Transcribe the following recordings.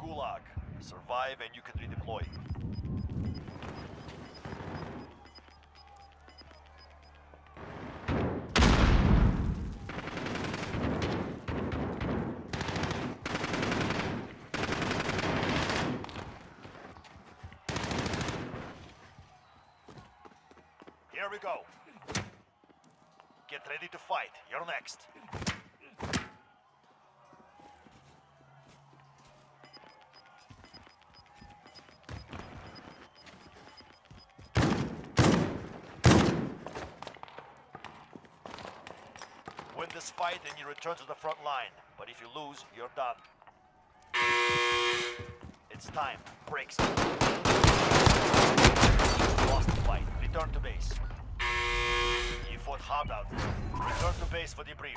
Gulag. Survive and you can redeploy. Here we go. Get ready to fight. You're next. This fight and you return to the front line. But if you lose, you're done. It's time. Breaks. Lost the fight. Return to base. You fought hard out there. Return to base for debrief.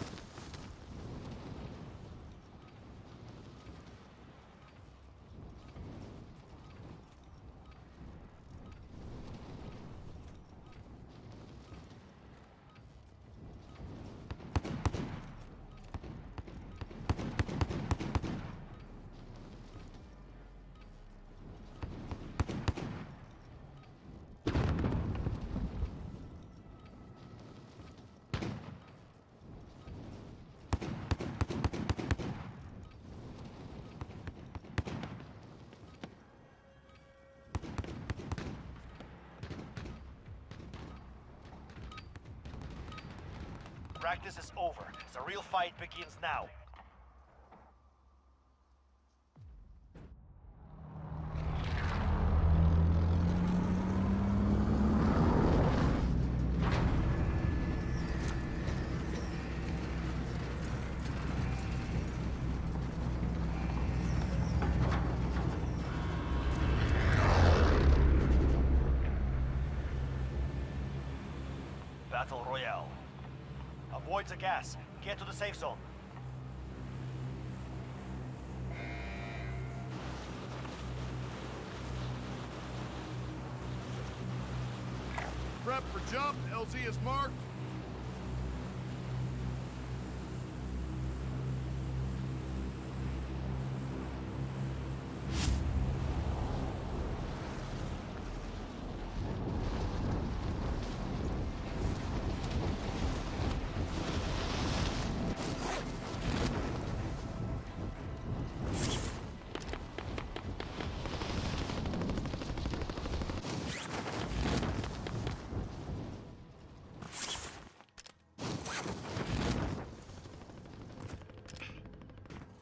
Practice is over. The real fight begins now. Battle Royale. Avoid the gas. Get to the safe zone. Prep for jump. LZ is marked.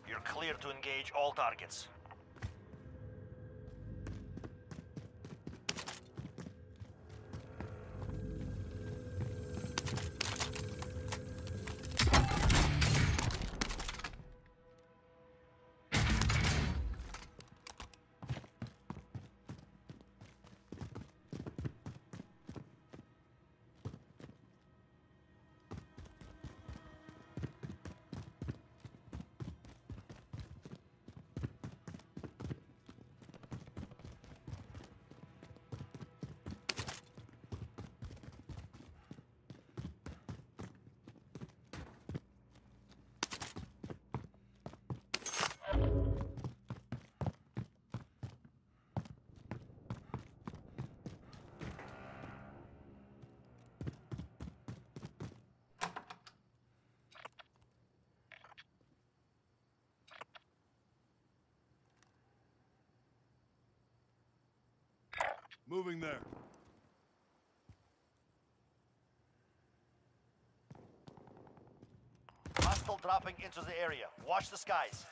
You're clear to engage all targets. Moving there. Hostile dropping into the area. Watch the skies.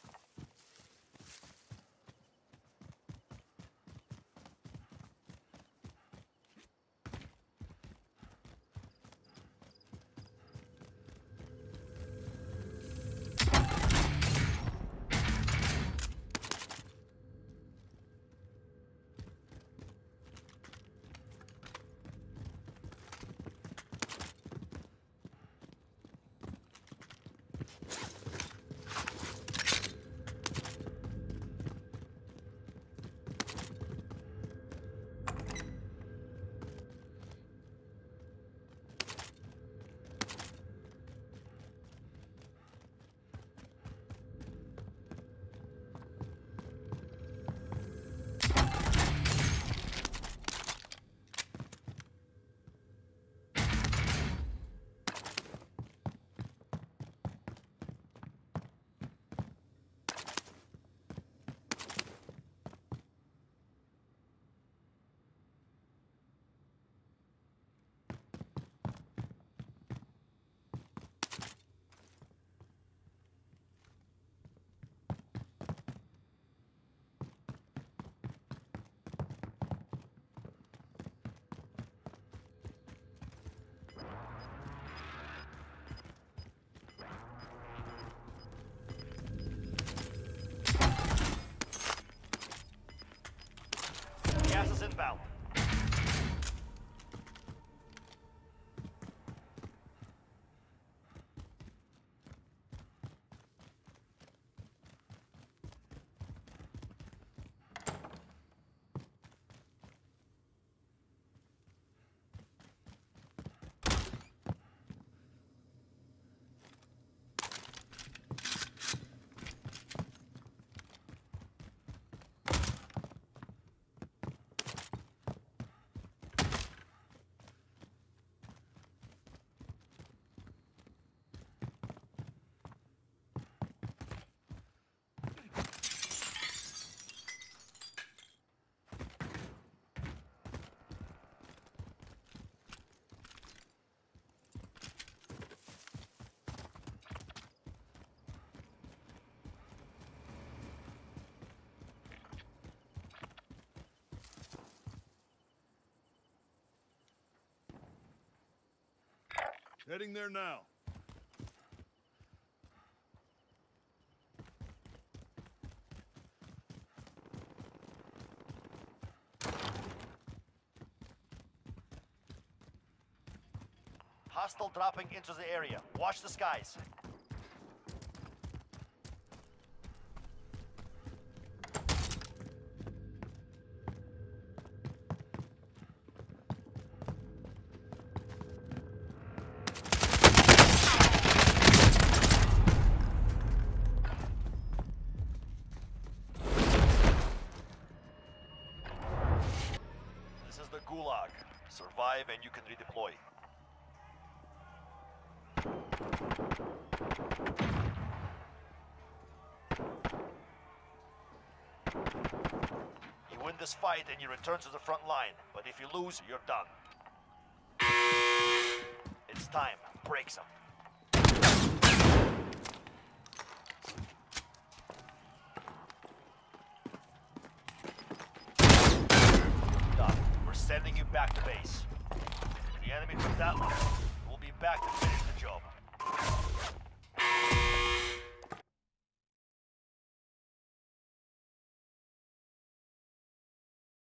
Heading there now. Hostile dropping into the area. Watch the skies. This is the Gulag. Survive and you can redeploy. You win this fight and you return to the front line, but if you lose, you're done. It's time. Break some. Done. We're sending you back to base. The enemy took that long, we'll be back to finish the job.